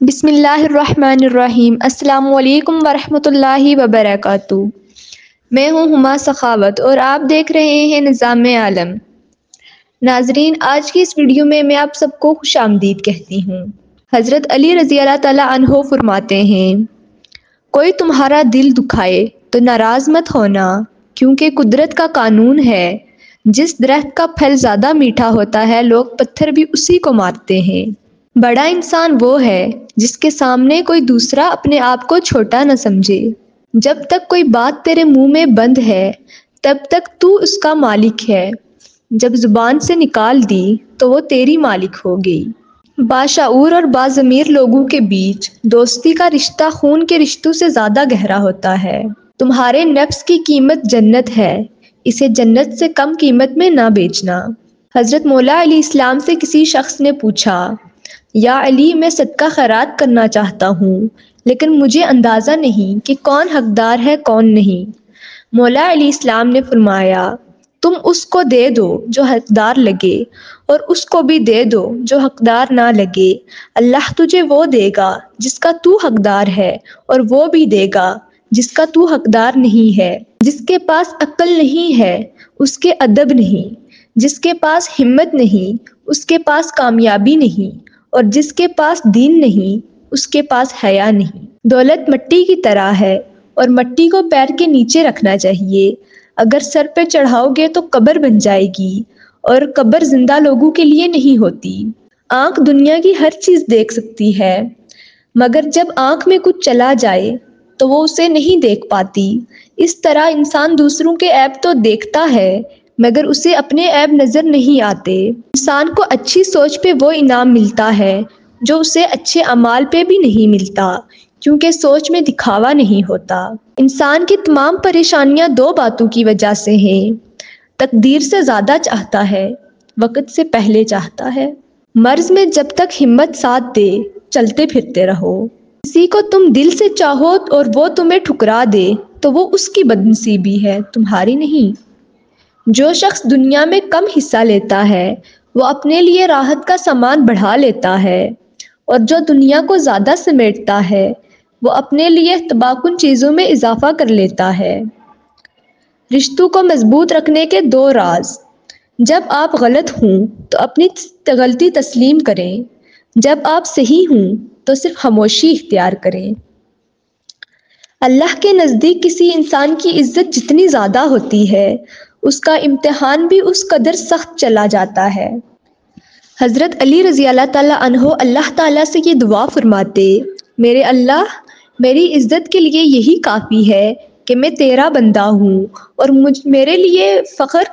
बिसमीम अल्लाम वरहमतुल्लाहि वबरकatuh मैं हूँ हुमा सखावत और आप देख रहे हैं निज़ाम आलम। नाजरीन, आज की इस वीडियो में मैं आप सबको खुश आमदीद कहती हूँ। हज़रत अली रज़ी अल्लाह फरमाते हैं, कोई तुम्हारा दिल दुखाए तो नाराज़ मत होना, क्योंकि कुदरत का कानून है। जिस दरख्त का फल ज़्यादा मीठा होता है, लोग पत्थर भी उसी को मारते हैं। बड़ा इंसान वो है जिसके सामने कोई दूसरा अपने आप को छोटा न समझे। जब तक कोई बात तेरे मुँह में बंद है, तब तक तू उसका मालिक है। जब ज़ुबान से निकाल दी तो वो तेरी मालिक हो गई। बाशाऊर और बाज़मीर लोगों के बीच दोस्ती का रिश्ता खून के रिश्तों से ज़्यादा गहरा होता है। तुम्हारे नफ्स की कीमत जन्नत है, इसे जन्नत से कम कीमत में ना बेचना। हज़रत मौला अली इस्लाम से किसी शख्स ने पूछा या अली, मैं सदका खैरात करना चाहता हूँ, लेकिन मुझे अंदाज़ा नहीं कि कौन हकदार है, कौन नहीं। मौला अली इस्लाम ने फरमाया, तुम उसको दे दो जो हकदार लगे, और उसको भी दे दो जो हकदार ना लगे। अल्लाह तुझे वो देगा जिसका तू हकदार है, और वो भी देगा जिसका तू हकदार नहीं है। जिसके पास अक्ल नहीं है, उसके अदब नहीं। जिसके पास हिम्मत नहीं, उसके पास कामयाबी नहीं। और जिसके पास दीन नहीं, उसके पास हया नहीं। दौलत मट्टी की तरह है और मट्टी को पैर के नीचे रखना चाहिए। अगर सर पे चढ़ाओगे तो कब्र बन जाएगी और कब्र ज़िंदा लोगों के लिए नहीं होती। आँख दुनिया की हर चीज़ देख सकती है, मगर जब आँख में कुछ चला जाए तो वो उसे नहीं देख पाती। इस तरह इंसान दूसरों के ऐप तो देखता है मगर उसे अपने ऐब नज़र नहीं आते। इंसान को अच्छी सोच पे वो इनाम मिलता है, जो उसे अच्छे अमाल पे भी नहीं मिलता, क्योंकि सोच में दिखावा नहीं होता। इंसान की तमाम परेशानियाँ दो बातों की वजह से हैं। तकदीर से ज़्यादा चाहता है, वक़्त से पहले चाहता है। मर्ज में जब तक हिम्मत साथ दे, चलते फिरते रहो। किसी को तुम दिल से चाहो और वो तुम्हें ठुकरा दे तो वो उसकी बदनसीबी है, तुम्हारी नहीं। जो शख्स दुनिया में कम हिस्सा लेता है, वो अपने लिए राहत का सामान बढ़ा लेता है। और जो दुनिया को ज़्यादा समेटता है, वो अपने लिए तबाकुन चीज़ों में इजाफा कर लेता है। रिश्तों को मज़बूत रखने के दो राज। जब आप गलत हों तो अपनी गलती तस्लीम करें। जब आप सही हों तो सिर्फ़ खामोशी इख्तियार करें। अल्लाह के नज़दीक किसी इंसान की इज़्ज़त जितनी ज़्यादा होती है उसका इम्तहान भी उस कदर सख्त चला जाता है। हज़रत अली रज़ी अल्लाह अल्लाह ताला से ये दुआ फरमाते, मेरे अल्लाह, मेरी इज़्ज़त के लिए यही काफ़ी है कि मैं तेरा बंदा हूँ और मुझ, मेरे लिए फ़ख्र